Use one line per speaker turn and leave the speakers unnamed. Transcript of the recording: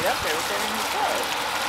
it up there with everything he does.